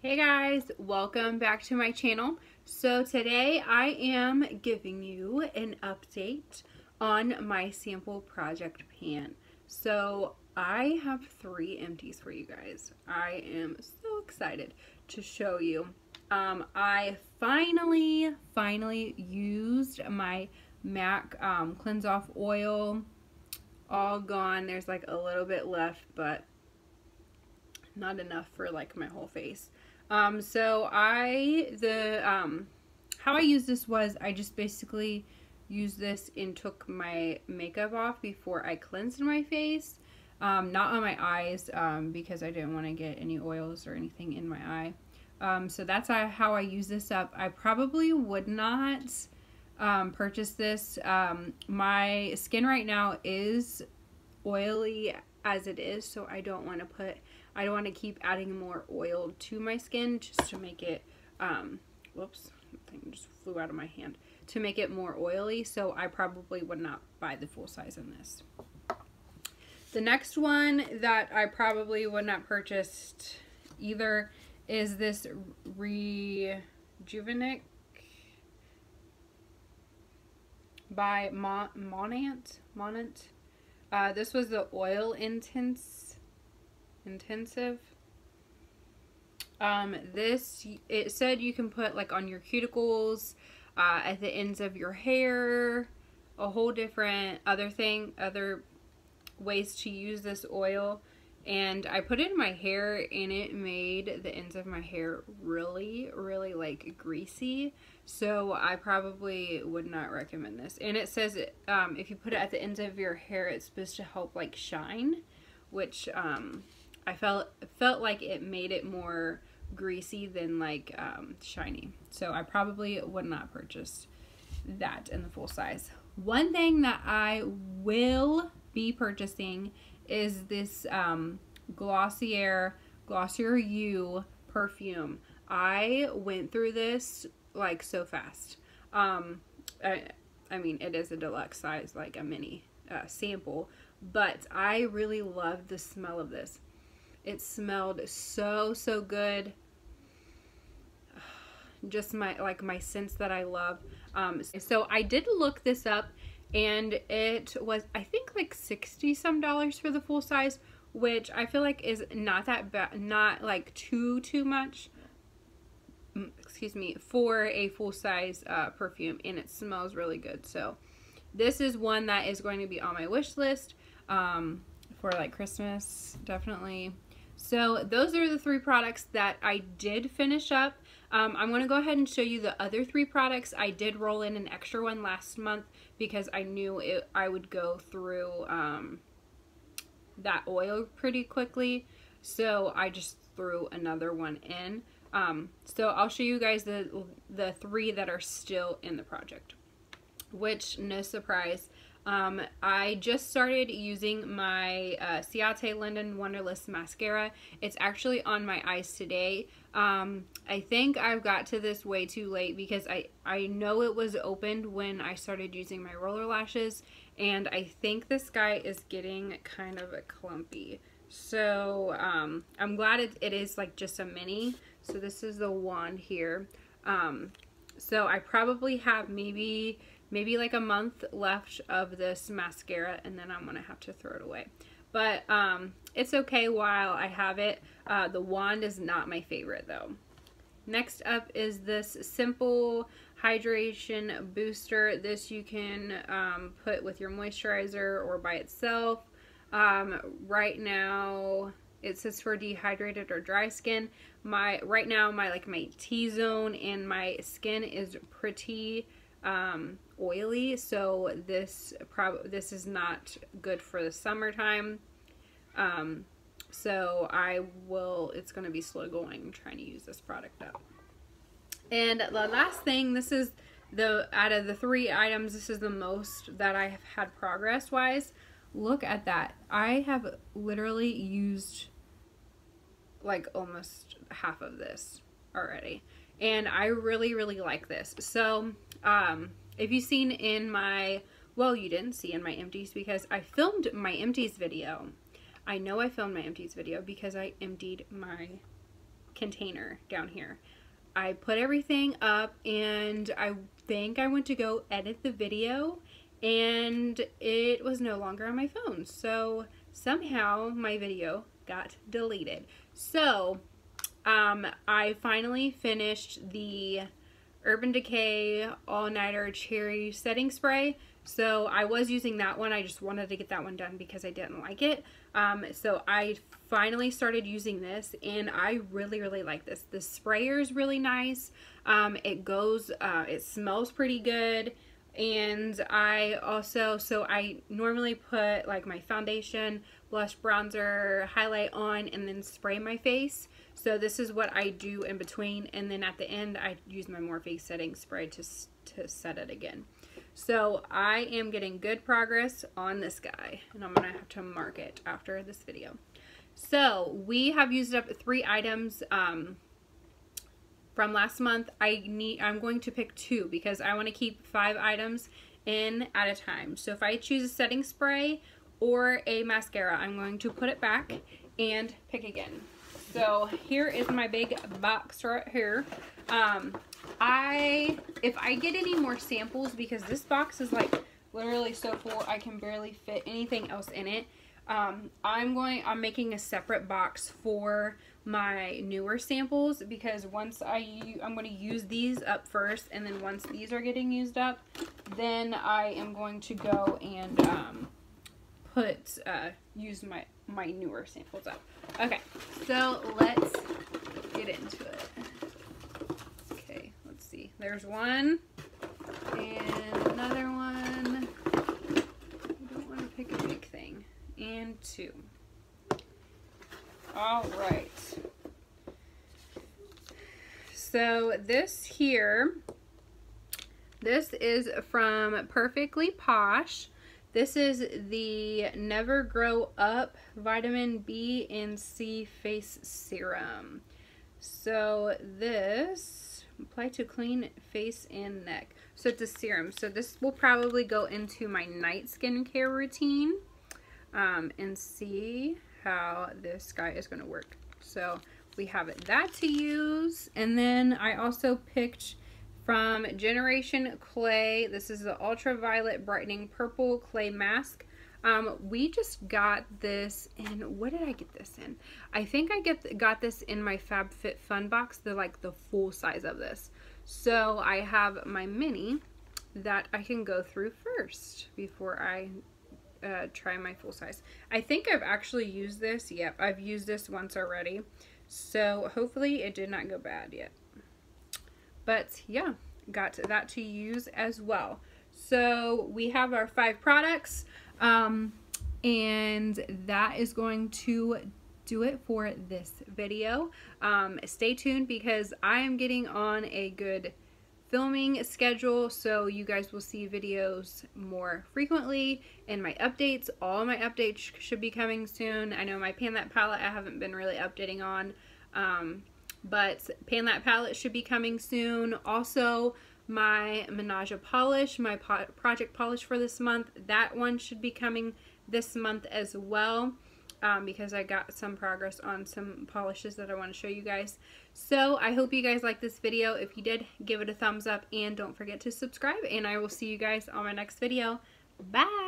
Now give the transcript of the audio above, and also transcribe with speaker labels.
Speaker 1: Hey guys, welcome back to my channel. So today I am giving you an update on my sample project pan. So I have three empties for you guys. I am so excited to show you. Um, I finally, finally used my MAC um, Cleanse Off Oil. All gone. There's like a little bit left, but not enough for like my whole face. Um, so I, the, um, how I used this was I just basically used this and took my makeup off before I cleansed my face. Um, not on my eyes, um, because I didn't want to get any oils or anything in my eye. Um, so that's how I use this up. I probably would not, um, purchase this. Um, my skin right now is oily as it is, so I don't want to put I don't want to keep adding more oil to my skin just to make it, um, whoops, thing just flew out of my hand, to make it more oily. So I probably would not buy the full size in this. The next one that I probably would not purchase either is this Rejuvenique by Mon Monant. Monant. Uh, this was the oil intense intensive. Um, this, it said you can put like on your cuticles, uh, at the ends of your hair, a whole different other thing, other ways to use this oil. And I put it in my hair and it made the ends of my hair really, really like greasy. So I probably would not recommend this. And it says um, if you put it at the ends of your hair, it's supposed to help like shine, which um, I felt felt like it made it more greasy than like um, shiny. So I probably would not purchase that in the full size. One thing that I will be purchasing is this um, Glossier Glossier You perfume. I went through this like so fast. Um, I, I mean, it is a deluxe size, like a mini uh, sample, but I really love the smell of this. It smelled so, so good. Just my, like my scents that I love. Um, so I did look this up and it was, I think like 60 some dollars for the full size, which I feel like is not that bad, not like too, too much excuse me, for a full size uh, perfume and it smells really good. So this is one that is going to be on my wish list um, for like Christmas, definitely. So those are the three products that I did finish up. Um, I'm going to go ahead and show you the other three products. I did roll in an extra one last month because I knew it, I would go through um, that oil pretty quickly. So I just threw another one in. Um, so I'll show you guys the, the three that are still in the project. Which, no surprise, um, I just started using my uh, Ciate London Wonderlust Mascara. It's actually on my eyes today. Um, I think I've got to this way too late because I, I know it was opened when I started using my roller lashes and I think this guy is getting kind of clumpy. So um, I'm glad it, it is like just a mini. So this is the wand here. Um, so I probably have maybe maybe like a month left of this mascara and then I'm going to have to throw it away. But um, it's okay while I have it. Uh, the wand is not my favorite though. Next up is this Simple Hydration Booster. This you can um, put with your moisturizer or by itself. Um, right now, it says for dehydrated or dry skin. My Right now, my like my T-zone and my skin is pretty um, oily, so this prob this is not good for the summertime. Um, so I will, it's going to be slow going trying to use this product up. And the last thing, this is the, out of the three items, this is the most that I have had progress wise. Look at that. I have literally used like almost half of this already. And I really, really like this. So um, if you've seen in my, well, you didn't see in my empties because I filmed my empties video. I know I filmed my empties video because I emptied my container down here. I put everything up and I think I went to go edit the video and it was no longer on my phone. So somehow my video got deleted. So um, I finally finished the Urban Decay All Nighter Cherry Setting Spray. So I was using that one. I just wanted to get that one done because I didn't like it. Um, so I finally started using this and I really, really like this. The sprayer is really nice. Um, it goes, uh, it smells pretty good. And I also, so I normally put like my foundation, blush, bronzer, highlight on, and then spray my face. So this is what I do in between. And then at the end, I use my Morphe setting spray to, to set it again. So I am getting good progress on this guy and I'm going to have to mark it after this video. So we have used up three items um, from last month. I need, I'm going to pick two because I want to keep five items in at a time. So if I choose a setting spray or a mascara, I'm going to put it back and pick again. So here is my big box right here. Um, I, if I get any more samples, because this box is like literally so full, I can barely fit anything else in it. Um, I'm going, I'm making a separate box for my newer samples because once I, I'm going to use these up first and then once these are getting used up, then I am going to go and um, put, uh, use my, my newer samples up. Okay, so let's get into it. Okay, let's see. There's one. And another one. I don't want to pick a big thing. Two. Alright. So this here, this is from Perfectly Posh. This is the Never Grow Up Vitamin B and C Face Serum. So this apply to clean face and neck. So it's a serum. So this will probably go into my night skincare routine um, and see how this guy is going to work. So we have that to use. And then I also picked from Generation Clay. This is the Ultraviolet Brightening Purple Clay Mask. Um, we just got this in, what did I get this in? I think I get got this in my FabFitFun box, the like the full size of this. So I have my mini that I can go through first before I uh, try my full size. I think I've actually used this. Yep, I've used this once already. So hopefully it did not go bad yet. But yeah, got that to use as well. So we have our five products. Um, and that is going to do it for this video. Um, stay tuned because I am getting on a good filming schedule so you guys will see videos more frequently and my updates all my updates should be coming soon i know my pan that palette i haven't been really updating on um, but pan that palette should be coming soon also my Menage polish, my project polish for this month. That one should be coming this month as well um, because I got some progress on some polishes that I want to show you guys. So I hope you guys like this video. If you did, give it a thumbs up and don't forget to subscribe and I will see you guys on my next video. Bye!